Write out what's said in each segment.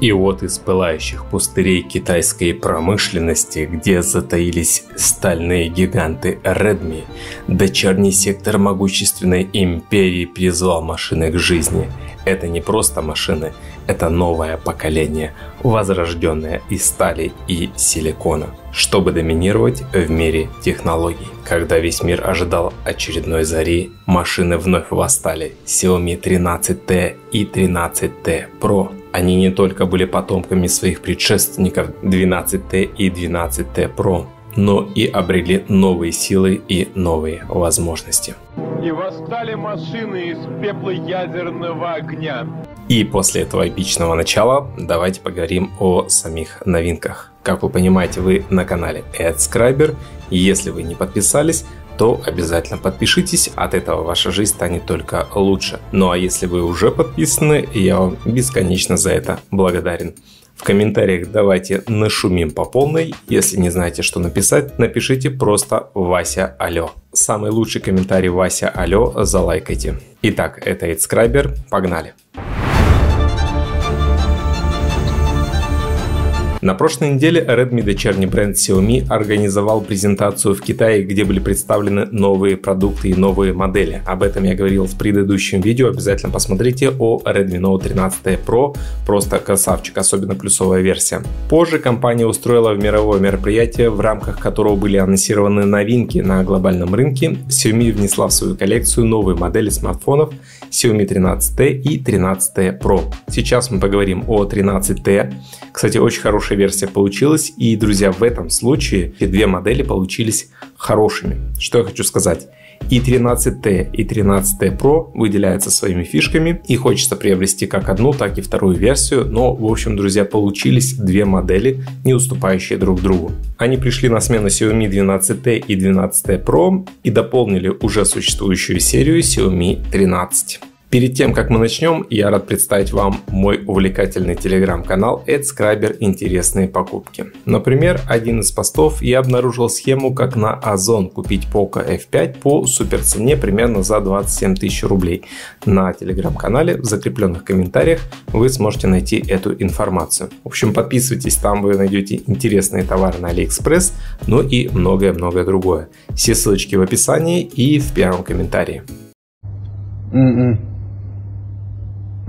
И вот из пылающих пустырей китайской промышленности, где затаились стальные гиганты Redmi, дочерний сектор могущественной империи призвал машины к жизни. Это не просто машины, это новое поколение, возрожденное из стали и силикона, чтобы доминировать в мире технологий. Когда весь мир ожидал очередной зари, машины вновь восстали. Xiaomi 13T и 13T Pro они не только были потомками своих предшественников 12T и 12T Pro, но и обрели новые силы и новые возможности. И восстали машины из пепла ядерного огня. И после этого эпичного начала давайте поговорим о самих новинках. Как вы понимаете, вы на канале AdScriber. Если вы не подписались, то обязательно подпишитесь, от этого ваша жизнь станет только лучше. Ну а если вы уже подписаны, я вам бесконечно за это благодарен. В комментариях давайте нашумим по полной. Если не знаете, что написать, напишите просто Вася Алло. Самый лучший комментарий Вася Алло залайкайте. Итак, это Эдскрайбер, погнали. На прошлой неделе Redmi дочерний бренд Xiaomi организовал презентацию в Китае, где были представлены новые продукты и новые модели. Об этом я говорил в предыдущем видео, обязательно посмотрите о Redmi Note 13 Pro, просто красавчик, особенно плюсовая версия. Позже компания устроила мировое мероприятие, в рамках которого были анонсированы новинки на глобальном рынке. Xiaomi внесла в свою коллекцию новые модели смартфонов Xiaomi 13T и 13T Pro. Сейчас мы поговорим о 13T. Кстати, очень хорошая версия получилась, и, друзья, в этом случае эти две модели получились хорошими. Что я хочу сказать? И 13T, и 13T Pro выделяются своими фишками, и хочется приобрести как одну, так и вторую версию, но, в общем, друзья, получились две модели, не уступающие друг другу. Они пришли на смену Xiaomi 12T и 12T Pro и дополнили уже существующую серию Xiaomi 13. Перед тем, как мы начнем, я рад представить вам мой увлекательный телеграм-канал AdScriber «Интересные покупки». Например, один из постов я обнаружил схему, как на Озон купить Poco F5 по суперцене примерно за 27 тысяч рублей. На телеграм-канале в закрепленных комментариях вы сможете найти эту информацию. В общем, подписывайтесь, там вы найдете интересные товары на AliExpress, ну и многое-многое другое. Все ссылочки в описании и в первом комментарии. Mm-mm.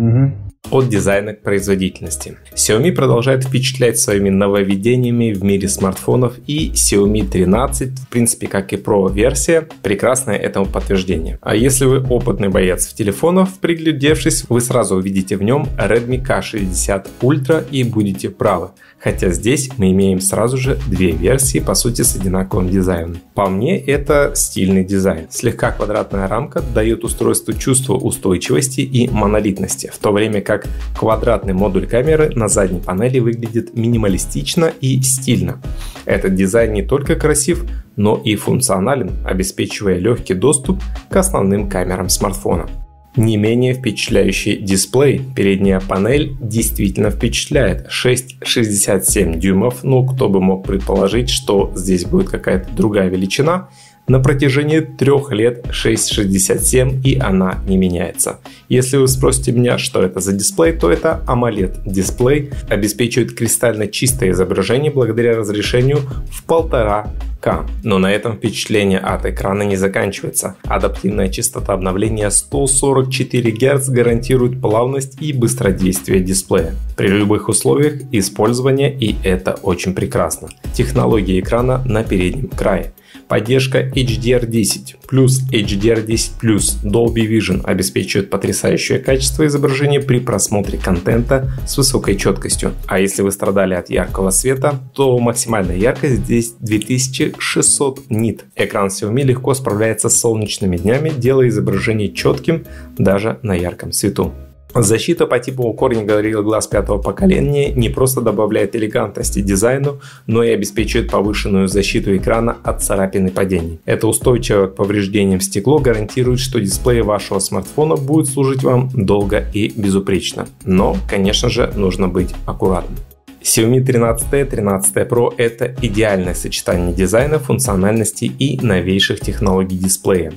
Mm-hmm. От дизайна к производительности. Xiaomi продолжает впечатлять своими нововведениями в мире смартфонов и Xiaomi 13, в принципе, как и Pro версия, прекрасное этому подтверждение. А если вы опытный боец в телефонах, приглядевшись, вы сразу увидите в нем Redmi K60 Ultra и будете правы. Хотя здесь мы имеем сразу же две версии, по сути, с одинаковым дизайном. По мне, это стильный дизайн. Слегка квадратная рамка дает устройству чувство устойчивости и монолитности, в то время как квадратный модуль камеры на задней панели выглядит минималистично и стильно. Этот дизайн не только красив, но и функционален, обеспечивая легкий доступ к основным камерам смартфона. Не менее впечатляющий дисплей. Передняя панель действительно впечатляет. 6,67 дюймов. Ну, кто бы мог предположить, что здесь будет какая-то другая величина. На протяжении трех лет 6,67 и она не меняется. Если вы спросите меня, что это за дисплей, то это AMOLED дисплей, обеспечивает кристально чистое изображение благодаря разрешению в полтора к. Но на этом впечатление от экрана не заканчивается. Адаптивная частота обновления 144 Гц гарантирует плавность и быстродействие дисплея при любых условиях использования и это очень прекрасно. Технология экрана на переднем крае. Поддержка HDR10 плюс HDR10 плюс Dolby Vision обеспечивает потрясающее качество изображения при просмотре контента с высокой четкостью. А если вы страдали от яркого света, то максимальная яркость здесь 2600 нит. Экран Xiaomi легко справляется с солнечными днями, делая изображение четким даже на ярком свету. Защита по типу корня Gorilla Glass пятого поколения не просто добавляет элегантности дизайну, но и обеспечивает повышенную защиту экрана от царапин и падений. Это устойчивое к повреждениям стекло гарантирует, что дисплей вашего смартфона будет служить вам долго и безупречно. Но, конечно же, нужно быть аккуратным. Xiaomi 13T, 13 Pro – это идеальное сочетание дизайна, функциональности и новейших технологий дисплея.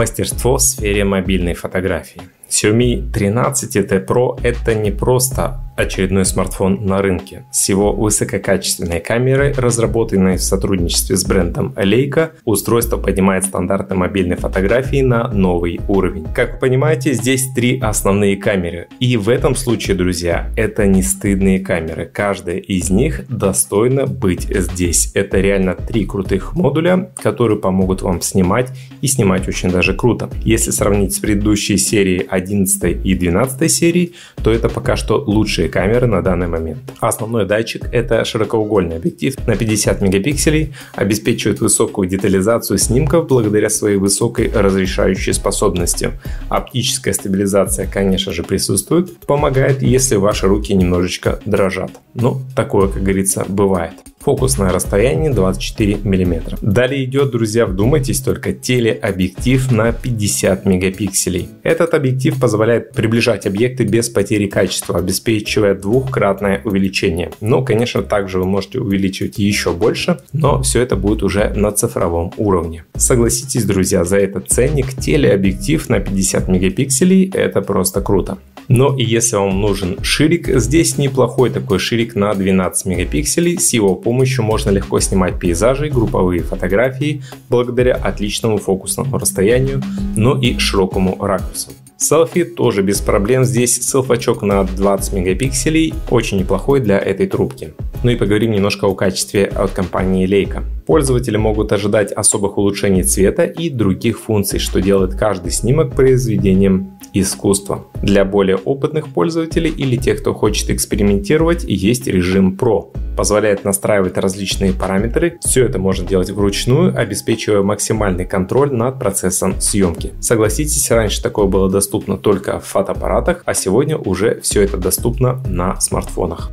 Мастерство в сфере мобильной фотографии. Xiaomi 13T Pro это не просто очередной смартфон на рынке. С его высококачественной камерой, разработанной в сотрудничестве с брендом Leica, устройство поднимает стандарты мобильной фотографии на новый уровень. Как вы понимаете, здесь три основные камеры. И в этом случае, друзья, это не стыдные камеры. Каждая из них достойна быть здесь. Это реально три крутых модуля, которые помогут вам снимать и снимать очень даже круто. Если сравнить с предыдущей серией 11 и 12 серией, то это пока что лучшие камеры на данный момент. Основной датчик это широкоугольный объектив на 50 мегапикселей, обеспечивает высокую детализацию снимков благодаря своей высокой разрешающей способности. Оптическая стабилизация, конечно же, присутствует, помогает, если ваши руки немножечко дрожат. Ну, такое, как говорится, бывает. Фокусное расстояние 24 мм. Далее идет, друзья, вдумайтесь только, телеобъектив на 50 мегапикселей. Этот объектив позволяет приближать объекты без потери качества, обеспечивая двухкратное увеличение. Но, конечно, также вы можете увеличивать еще больше, но все это будет уже на цифровом уровне. Согласитесь, друзья, за этот ценник телеобъектив на 50 мегапикселей это просто круто. Но и если вам нужен ширик, здесь неплохой такой ширик на 12 мегапикселей. С его помощью можно легко снимать пейзажи, групповые фотографии благодаря отличному фокусному расстоянию, но и широкому ракурсу. Селфи тоже без проблем, здесь селфачок на 20 мегапикселей, очень неплохой для этой трубки. Ну и поговорим немножко о качестве от компании Leica. Пользователи могут ожидать особых улучшений цвета и других функций, что делает каждый снимок произведением искусства. Для более опытных пользователей или тех, кто хочет экспериментировать, есть режим Pro. Позволяет настраивать различные параметры. Все это можно делать вручную, обеспечивая максимальный контроль над процессом съемки. Согласитесь, раньше такое было доступно только в фотоаппаратах, а сегодня уже все это доступно на смартфонах.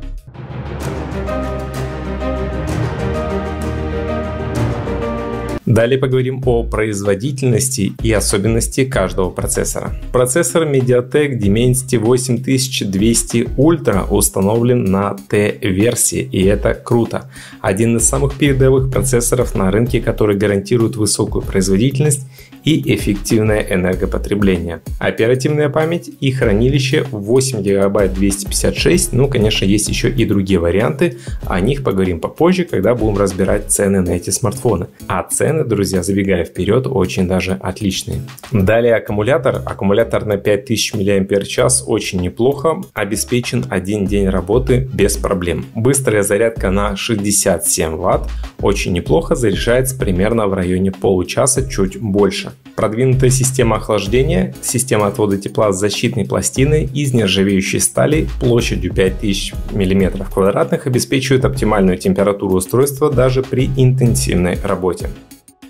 Далее поговорим о производительности и особенности каждого процессора. Процессор MediaTek Dimensity 8200 Ultra установлен на T-версии, и это круто. Один из самых передовых процессоров на рынке, который гарантирует высокую производительность и эффективное энергопотребление. Оперативная память и хранилище 8 ГБ 256, ну, конечно, есть еще и другие варианты, о них поговорим попозже, когда будем разбирать цены на эти смартфоны. А цены цены, друзья, забегая вперед, очень даже отличные. Далее аккумулятор. Аккумулятор на 5000 мАч очень неплохо. Обеспечен один день работы без проблем. Быстрая зарядка на 67 Вт. Очень неплохо. Заряжается примерно в районе получаса, чуть больше. Продвинутая система охлаждения, система отвода тепла с защитной пластиной из нержавеющей стали площадью 5000 мм квадратных обеспечивает оптимальную температуру устройства даже при интенсивной работе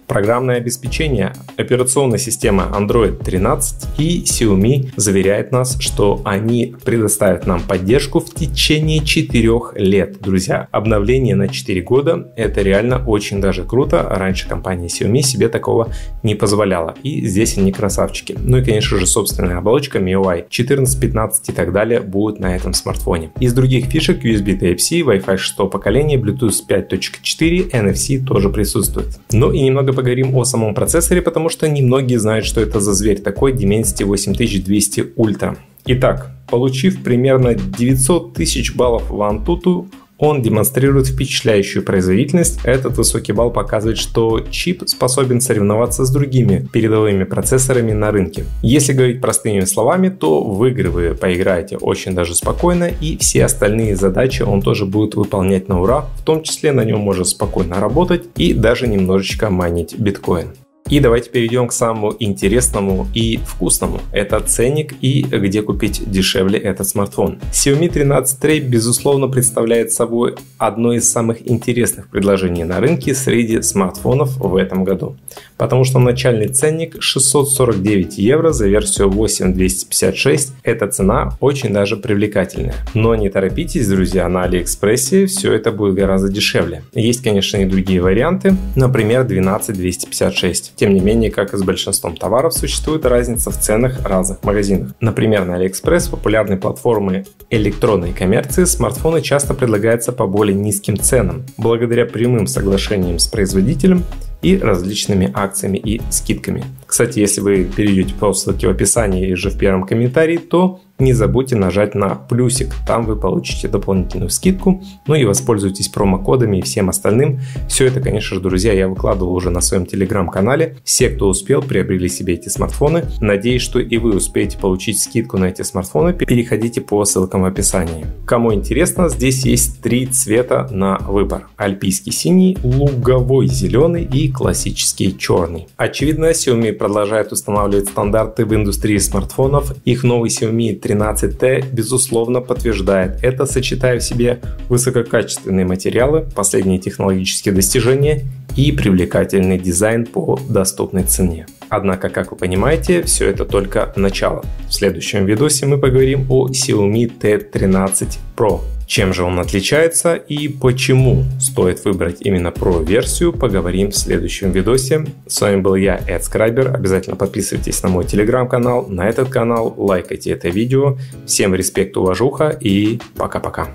программное обеспечение, операционная система Android 13 и Xiaomi заверяет нас, что они предоставят нам поддержку в течение 4 лет. Друзья, обновление на 4 года это реально очень даже круто. Раньше компания Xiaomi себе такого не позволяла. И здесь они красавчики. Ну и конечно же собственная оболочка MIUI 14, 15 и так далее будут на этом смартфоне. Из других фишек USB Type-C, Wi-Fi 6 поколения, Bluetooth 5.4, NFC тоже присутствует. Ну и немного поговорим о самом процессоре, потому что немногие знают, что это за зверь такой Dimensity 8200 Ultra. Итак, получив примерно 900 тысяч баллов в Antutu, он демонстрирует впечатляющую производительность. Этот высокий балл показывает, что чип способен соревноваться с другими передовыми процессорами на рынке. Если говорить простыми словами, то в игры вы поиграете очень даже спокойно и все остальные задачи он тоже будет выполнять на ура, в том числе на нем можно спокойно работать и даже немножечко майнить биткоин. И давайте перейдем к самому интересному и вкусному. Это ценник и где купить дешевле этот смартфон. Xiaomi 13 Tray безусловно представляет собой одно из самых интересных предложений на рынке среди смартфонов в этом году. Потому что начальный ценник 649 евро за версию 8256. Эта цена очень даже привлекательная. Но не торопитесь, друзья, на Алиэкспрессе все это будет гораздо дешевле. Есть, конечно, и другие варианты, например, 12256. Тем не менее, как и с большинством товаров, существует разница в ценах разных магазинах. Например, на AliExpress, популярной платформы электронной коммерции, смартфоны часто предлагаются по более низким ценам. Благодаря прямым соглашениям с производителем, и различными акциями и скидками. Кстати, если вы перейдете по ссылке в описании и же в первом комментарии, то не забудьте нажать на плюсик, там вы получите дополнительную скидку, ну и воспользуйтесь промокодами и всем остальным. Все это, конечно же, друзья, я выкладывал уже на своем телеграм-канале. Все, кто успел, приобрели себе эти смартфоны. Надеюсь, что и вы успеете получить скидку на эти смартфоны. Переходите по ссылкам в описании. Кому интересно, здесь есть три цвета на выбор. Альпийский синий, луговой зеленый и классический черный. Очевидно, Xiaomi продолжает устанавливать стандарты в индустрии смартфонов. Их новый Xiaomi 13T безусловно подтверждает это, сочетая в себе высококачественные материалы, последние технологические достижения и привлекательный дизайн по доступной цене. Однако, как вы понимаете, все это только начало. В следующем видосе мы поговорим о Xiaomi T13 Pro. Чем же он отличается и почему стоит выбрать именно Pro версию, поговорим в следующем видосе. С вами был я, Эд Скрайбер. Обязательно подписывайтесь на мой телеграм-канал, на этот канал, лайкайте это видео. Всем респект, уважуха и пока-пока.